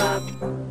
Bye.